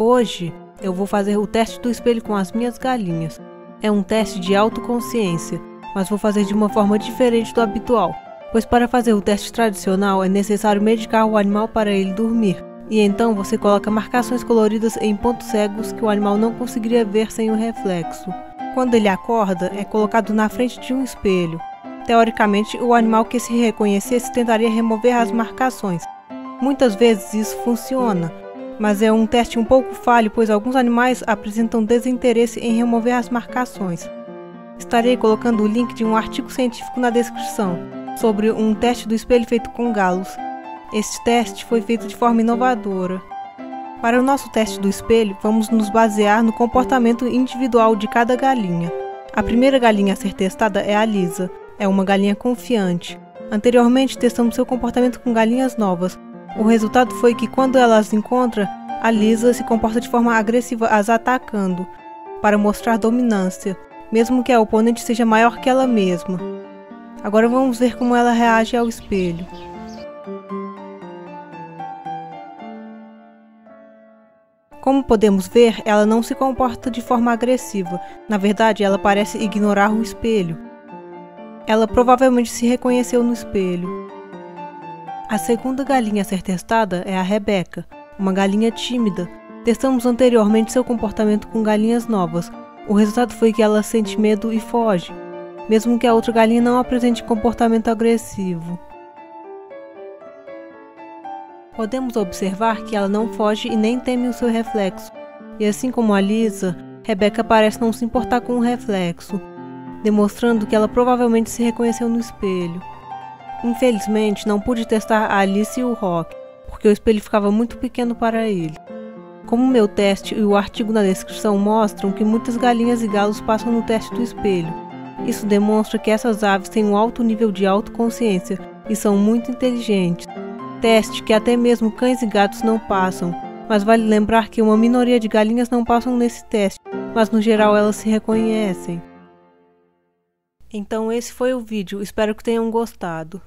Hoje eu vou fazer o teste do espelho com as minhas galinhas. É um teste de autoconsciência, mas vou fazer de uma forma diferente do habitual, pois para fazer o teste tradicional é necessário medicar o animal para ele dormir. E então você coloca marcações coloridas em pontos cegos que o animal não conseguiria ver sem o reflexo. Quando ele acorda, é colocado na frente de um espelho. Teoricamente, o animal que se reconhecesse tentaria remover as marcações. Muitas vezes isso funciona, mas é um teste um pouco falho, pois alguns animais apresentam desinteresse em remover as marcações. Estarei colocando o link de um artigo científico na descrição sobre um teste do espelho feito com galos. Este teste foi feito de forma inovadora. Para o nosso teste do espelho, vamos nos basear no comportamento individual de cada galinha. A primeira galinha a ser testada é a Lisa. É uma galinha confiante. Anteriormente, testamos seu comportamento com galinhas novas, o resultado foi que quando ela as encontra, a Lisa se comporta de forma agressiva, as atacando, para mostrar dominância, mesmo que a oponente seja maior que ela mesma. Agora vamos ver como ela reage ao espelho. Como podemos ver, ela não se comporta de forma agressiva. Na verdade, ela parece ignorar o espelho. Ela provavelmente se reconheceu no espelho. A segunda galinha a ser testada é a Rebeca, uma galinha tímida. Testamos anteriormente seu comportamento com galinhas novas. O resultado foi que ela sente medo e foge, mesmo que a outra galinha não apresente comportamento agressivo. Podemos observar que ela não foge e nem teme o seu reflexo, e assim como a Lisa, Rebeca parece não se importar com o reflexo, demonstrando que ela provavelmente se reconheceu no espelho. Infelizmente, não pude testar a Alice e o Rock, porque o espelho ficava muito pequeno para ele. Como meu teste e o artigo na descrição mostram que muitas galinhas e galos passam no teste do espelho. Isso demonstra que essas aves têm um alto nível de autoconsciência e são muito inteligentes. Teste que até mesmo cães e gatos não passam, mas vale lembrar que uma minoria de galinhas não passam nesse teste, mas no geral elas se reconhecem. Então esse foi o vídeo, espero que tenham gostado.